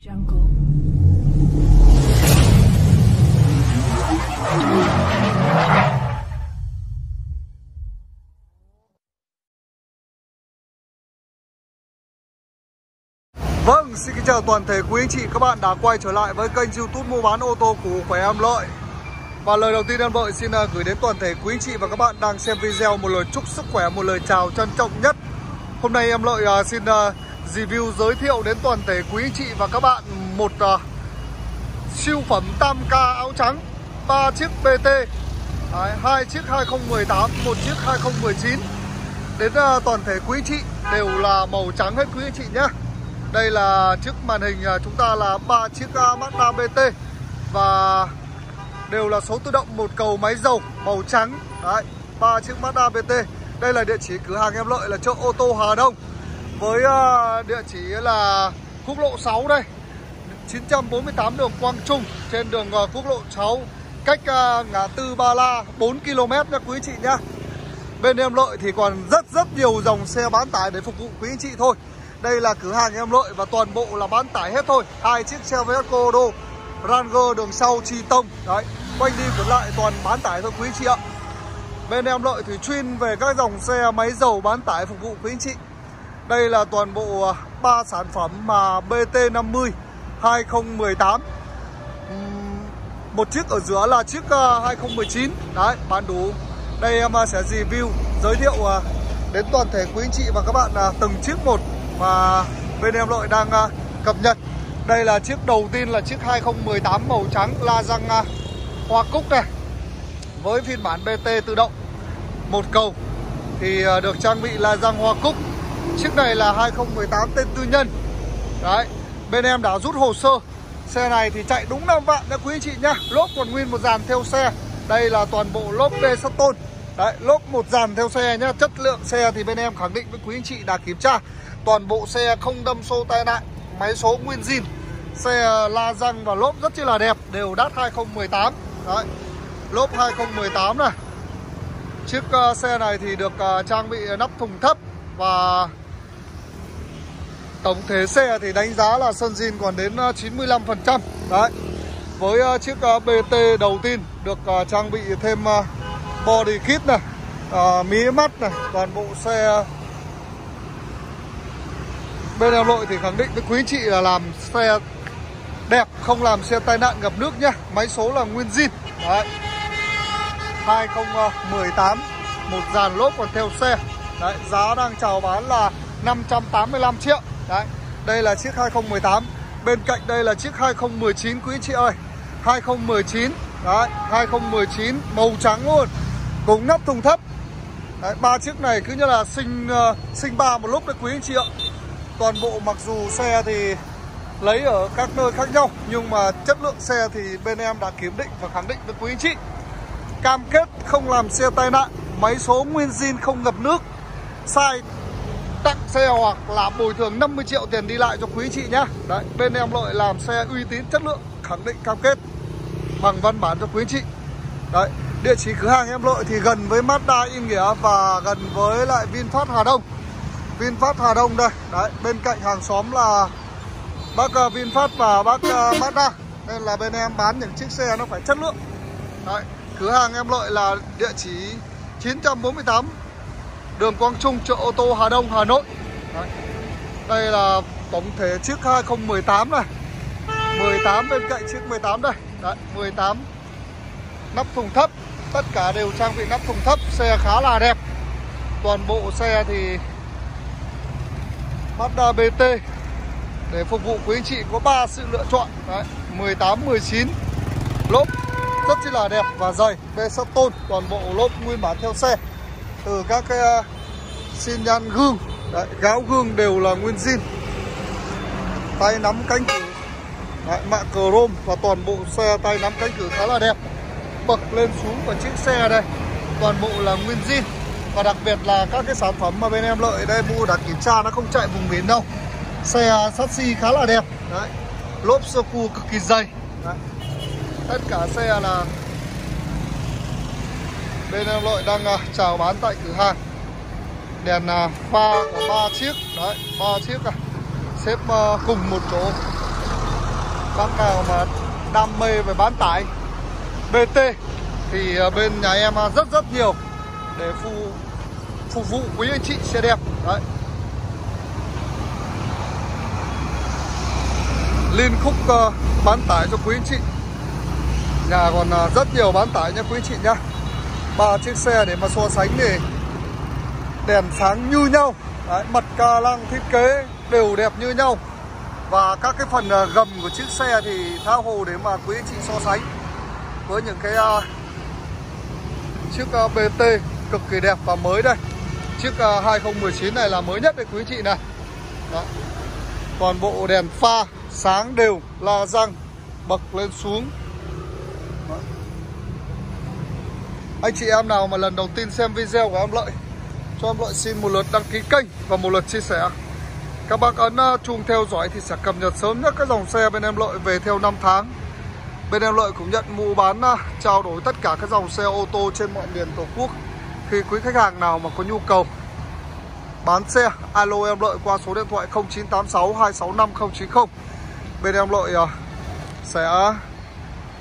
Jungle. Vâng, xin kính chào toàn thể quý anh chị các bạn đã quay trở lại với kênh youtube mua bán ô tô của Khỏe Em Lợi Và lời đầu tiên em Lợi xin à, gửi đến toàn thể quý anh chị và các bạn đang xem video một lời chúc sức khỏe, một lời chào trân trọng nhất Hôm nay em Lợi à, xin à, review giới thiệu đến toàn thể quý chị và các bạn một ờ, siêu phẩm tam ca áo trắng ba chiếc BT Đấy, hai chiếc 2018, một chiếc 2019 Đến ờ, toàn thể quý chị đều là màu trắng hết quý anh chị nhé đây là chiếc màn hình uh, chúng ta là ba chiếc uh, Mazda BT và đều là số tự động một cầu máy dầu màu trắng. Đấy, ba chiếc Mazda BT. Đây là địa chỉ cửa hàng em lợi là chợ ô tô Hà Đông với ờ, địa chỉ là quốc lộ 6 đây. 948 đường Quang Trung trên đường ờ, quốc lộ 6 cách ờ, ngã tư Ba La 4 km nha quý chị nhá. Bên em lợi thì còn rất rất nhiều dòng xe bán tải để phục vụ quý anh chị thôi. Đây là cửa hàng em lợi và toàn bộ là bán tải hết thôi hai chiếc xe Vesco đô Ranger đường sau chi tông Đấy, quanh đi quẩn lại toàn bán tải thôi quý chị ạ Bên em lợi thì chuyên về các dòng xe máy dầu bán tải phục vụ quý anh chị đây là toàn bộ à, ba sản phẩm mà BT50 2018 Một chiếc ở giữa là chiếc à, 2019 Đấy, bán đủ. Đây em à, sẽ review, giới thiệu đến toàn thể quý anh chị và các bạn từng chiếc một mà bên em lợi đang cập nhật. Đây là chiếc đầu tiên là chiếc 2018 màu trắng la răng hoa cúc này với phiên bản BT tự động một cầu thì được trang bị la răng hoa cúc chiếc này là 2018 tên tư nhân. Đấy bên em đã rút hồ sơ. Xe này thì chạy đúng 5 vạn nha quý anh chị nhá. Lốp còn nguyên một dàn theo xe. Đây là toàn bộ lốp bê sắt tôn. Đấy, lốp một dàn theo xe nhá. Chất lượng xe thì bên em khẳng định với quý anh chị đã kiểm tra. Toàn bộ xe không đâm xô tai nạn Máy số nguyên zin. Xe la răng và lốp rất chi là đẹp Đều đắt 2018 Đấy Lốp 2018 này. Chiếc uh, xe này thì được uh, trang bị nắp thùng thấp Và Tổng thể xe thì đánh giá là sân zin còn đến ờ, 95% Đấy Với uh, chiếc ờ, uh, BT đầu tiên Được uh, trang bị thêm uh, body kit này uh, Mí mắt này Toàn bộ xe Bên em nội thì khẳng định với quý chị là làm xe đẹp Không làm xe tai nạn gặp nước nhá. Máy số là nguyên zin Đấy 2018 Một dàn lốp còn theo xe. Đấy giá đang chào bán là 585 triệu. Đấy Đây là chiếc 2018 Bên cạnh đây là chiếc 2019 quý chị ơi. 2019 Đấy 2019 màu trắng luôn. Cùng nắp thùng thấp. Đấy, ba chiếc này cứ như là sinh uh, sinh ba một lúc đấy quý anh chị ạ. Toàn bộ mặc dù xe thì lấy ở các nơi khác nhau nhưng mà chất lượng xe thì bên em đã kiểm định và khẳng định với quý anh chị. Cam kết không làm xe tai nạn máy số nguyên zin không ngập nước sai tặng xe hoặc là bồi thường 50 triệu tiền đi lại cho quý chị nhá đấy bên em lợi làm xe uy tín chất lượng khẳng định cam kết bằng văn bản cho quý chị. Đấy địa chỉ cửa hàng em lợi thì gần với Mazda Yên Nghĩa và gần với lại VinFast Hà Đông. VinFast Hà Đông đây. Đấy, bên cạnh hàng xóm là bác ờ, VinFast và bác ờ, Mazda. Nên là bên em bán những chiếc xe nó phải chất lượng. Đấy, cửa hàng em lợi là địa chỉ 948 Đường Quang Trung, chợ ô tô Hà Đông, Hà Nội. Đấy. Đây là tổng thể chiếc 2018 này. 18 bên cạnh chiếc 18 đây. Đấy, 18 Nắp thùng thấp. Tất cả đều trang bị nắp thùng thấp. Xe khá là đẹp. Toàn bộ xe thì Mazda BT để phục vụ quý anh chị có 3 sự lựa chọn. Đấy, 18, 19 lốp rất là đẹp và dày. Bê sắt tôn toàn bộ lốp nguyên bản theo xe từ các cái uh, xin nhan gương. Đấy, gáo gương đều là nguyên zin. Tay nắm cánh cửa. Đấy, mạ chrome và toàn bộ xe tay nắm cánh cửa khá là đẹp. Bậc lên xuống của chiếc xe đây. Toàn bộ là nguyên zin. Và đặc biệt là các cái sản phẩm mà bên em lợi đây mua đã kiểm tra nó không chạy vùng biển đâu. Xe sắt xi khá là đẹp. Đấy lốp sơ cu cực kỳ dày. Đấy. tất cả xe là bên ờ, em lợi đang uh, chào bán tại cửa hàng. Đèn uh, pha của ba chiếc. Đấy ba chiếc à. Xếp uh, cùng một chỗ. Bác nào mà đam mê về bán tải BT thì uh, bên nhà em rất rất nhiều để phụ phục vụ quý anh chị xe đẹp. Đấy. Liên khúc uh, bán tải cho quý anh chị. Nhà còn uh, rất nhiều bán tải nha quý anh chị nhá ba chiếc xe để mà so sánh thì đèn sáng như nhau. Đấy, mặt ca lăng thiết kế đều đẹp như nhau. Và các cái phần à, gầm của chiếc xe thì tha hồ để mà quý anh chị so sánh với những cái uh, chiếc à, uh, BT cực kỳ đẹp và mới đây. Chiếc uh, 2019 này là mới nhất đấy quý anh chị này Đó. toàn bộ đèn pha sáng đều la răng bậc lên xuống Đó anh chị em nào mà lần đầu tiên xem video của em lợi cho em lợi xin một lượt đăng ký kênh và một lượt chia sẻ. Các bác ấn uh, chuông theo dõi thì sẽ cập nhật sớm nhất các dòng xe bên em lợi về theo năm tháng. Bên em lợi cũng nhận mua bán uh, trao đổi tất cả các dòng xe ô tô trên mọi miền tổ quốc. Khi quý khách hàng nào mà có nhu cầu bán xe alo em lợi qua số điện thoại 0986 265 090 bên em lợi uh, sẽ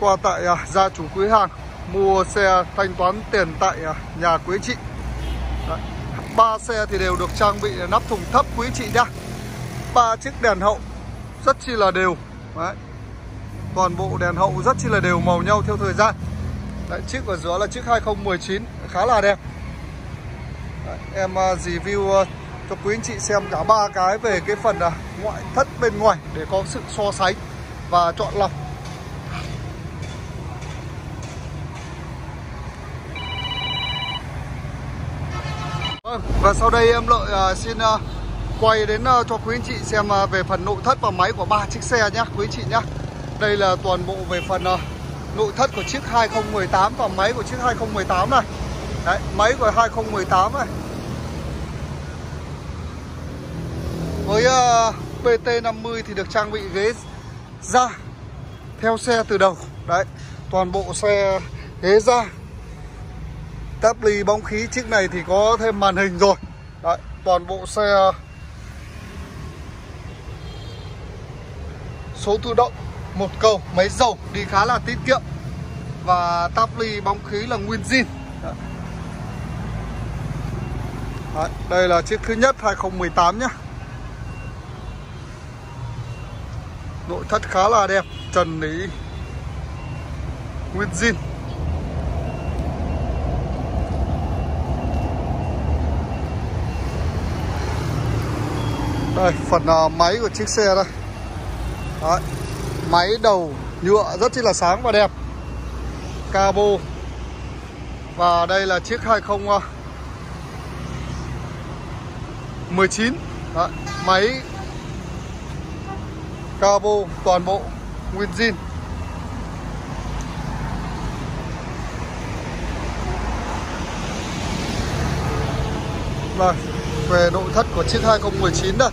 qua tại uh, gia chủ quý hàng mua xe thanh toán tiền tại à, nhà quý chị. Ba xe thì đều được trang bị nắp thùng thấp quý chị nhá. Ba chiếc đèn hậu rất chi là đều. Đấy. toàn bộ đèn hậu rất chi là đều màu nhau theo thời gian. Đấy, chiếc ở giữa là chiếc 2019 khá là đẹp. Đấy, em à, review à, cho quý anh chị xem cả ba cái về cái phần ngoại thất bên ngoài để có sự so sánh và chọn lọc Vâng, và sau đây em lợi uh, xin uh, quay đến uh, cho quý anh chị xem uh, về phần nội thất và máy của ba chiếc xe nhé quý anh chị nhé Đây là toàn bộ về phần uh, nội thất của chiếc 2018 và máy của chiếc 2018 này. Đấy, máy của 2018 này. Với uh, PT50 thì được trang bị ghế da theo xe từ đầu. Đấy, toàn bộ xe ghế da Táp ly bóng khí chiếc này thì có thêm màn hình rồi. Đấy, toàn bộ xe Số tự động một cầu máy dầu đi khá là tiết kiệm. Và táp ly bóng khí là nguyên zin. Đấy, Đây là chiếc thứ nhất 2018 nhá. Nội thất khá là đẹp Trần lý Nguyên zin. Đây, phần uh, máy của chiếc xe đây. Đấy, Máy đầu nhựa rất chi là sáng và đẹp. Cabo. Và đây là chiếc 2019 à, Đấy, Máy Cabo toàn bộ Nguyên zin. Đây, về nội thất của chiếc 2019 đây.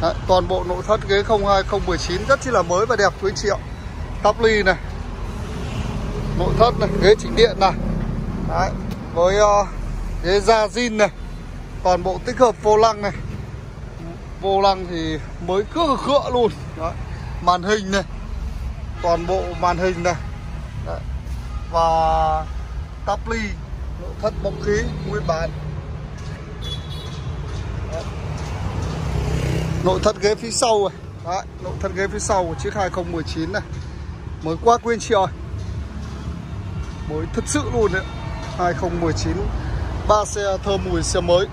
Đấy, toàn bộ nội thất ghế 02019 rất chi là mới và đẹp quý anh chị ạ. Tắp ly này Nội thất này, ghế chỉnh điện này. Đấy, với uh, ghế da zin này Toàn bộ tích hợp vô lăng này. Vô lăng thì mới cưa khựa luôn. Đấy, Màn hình này Toàn bộ màn hình này. Đấy. Và tắp ly Nội thất bóng khí nguyên bản. Nội thất ghế phía sau này Đấy, nội thất ghế phía sau của chiếc 2019 này. Mới quá quyên chị ơi. Mới thật sự luôn đấy. 2019 ba xe thơm mùi xe mới.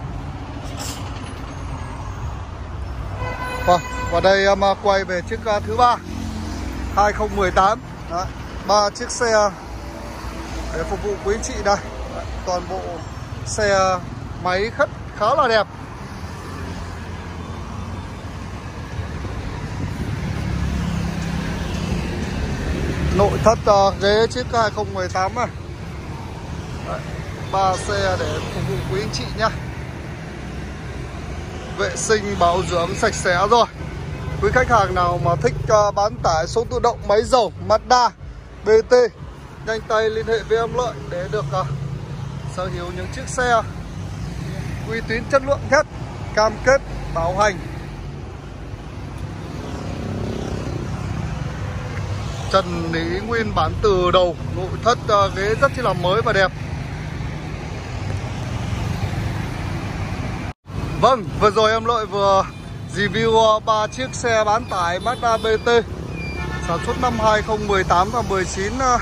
Và và đây em à, quay về chiếc à, thứ ba. 2018 Đấy, ba chiếc xe để phục vụ quý anh chị đây. Đấy, Toàn bộ xe máy khất khá là đẹp. Nội thất uh, ghế chiếc 2018 này ba xe để phục vụ quý anh chị nhá. Vệ sinh bảo dưỡng sạch sẽ rồi. Quý khách hàng nào mà thích uh, bán tải số tự động máy dầu Mazda BT nhanh tay liên hệ với em lợi để được uh, sở hữu những chiếc xe uy tín chất lượng nhất cam kết bảo hành. Trần lý nguyên bản từ đầu nội thất uh, ghế rất chi là mới và đẹp. Vâng, vừa rồi em Lợi vừa review à, ba chiếc xe bán tải Mazda BT sản xuất năm 2018 và 19 à,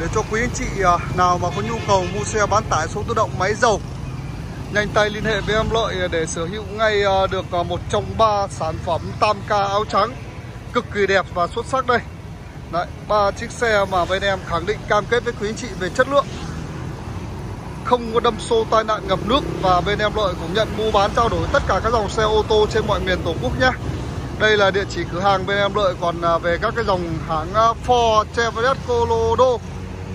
để cho quý anh chị nào mà có nhu cầu mua xe bán tải số tự động máy dầu nhanh tay liên hệ với em Lợi để sở hữu ngay được một trong ba sản phẩm tam ca áo trắng cực kỳ đẹp và xuất sắc đây. Đấy, ba chiếc xe mà bên em khẳng định cam kết với quý anh chị về chất lượng. Không có đâm xô tai nạn ngập nước và bên em lợi cũng nhận mua bán trao đổi tất cả các dòng xe ô tô trên mọi miền tổ quốc nhé. Đây là địa chỉ cửa hàng bên em lợi còn à, về các cái dòng hãng à, Ford, Chevrolet, Colorado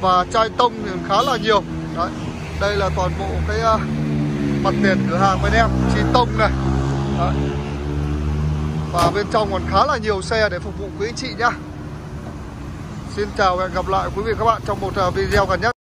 và chai tông thì khá là nhiều. Đấy đây là toàn bộ cái uh, mặt tiền cửa hàng bên em chi tông này. Đấy. và bên trong còn khá là nhiều xe để phục vụ quý anh chị nhá. Xin chào và hẹn gặp lại quý vị các bạn trong một à, video gần nhất.